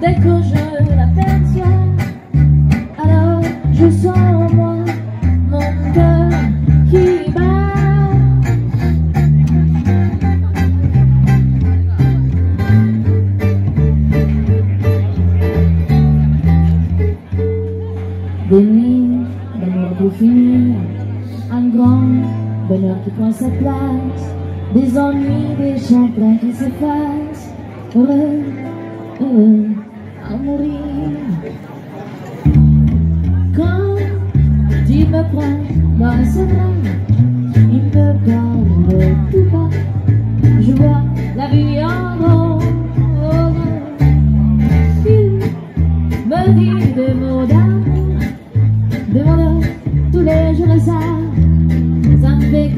Dès que je l'aperçois, alors je sens en moi mon cœur qui bat. Nuits d'amour pour finir, un grand bonheur qui prend sa place, des ennuis, des chagrins qui s'effacent, heureux, heureux mourir. Quand il me prend dans ses bras, il me parle tout bas, je vois la vie en rose. Il me dit des mots d'amour, des mots tous les jours et ça, ça me fait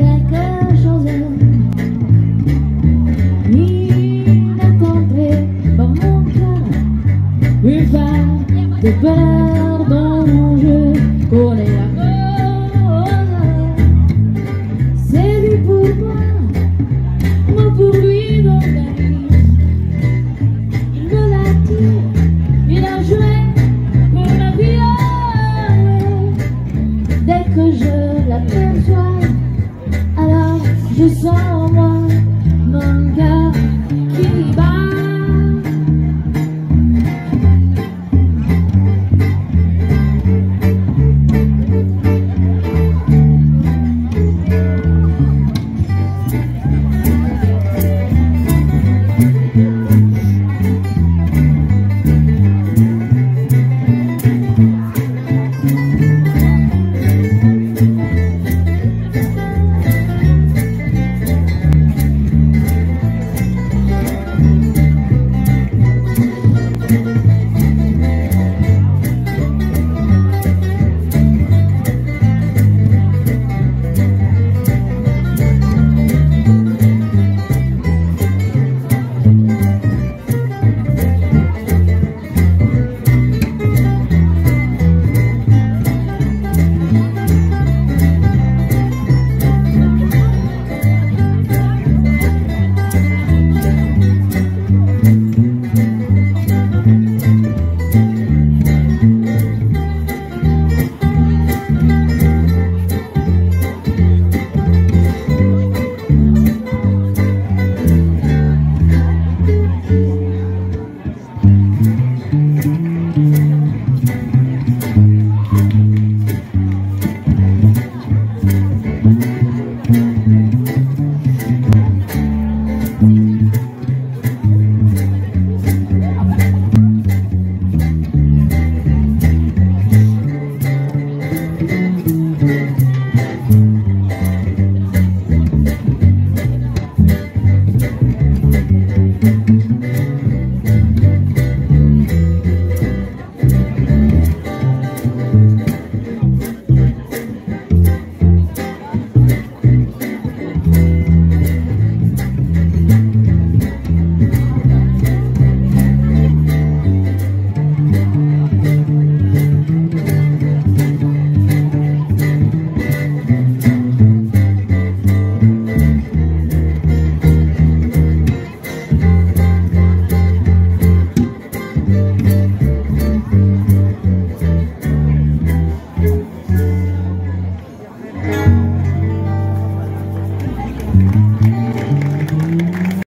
de peur dont je connais la cause. C'est lui pour moi, moi pour lui dans la vie. Il me l'a dit, il a joué pour ma vie. Dès que je l'aperçois, alors je sens en moi mon.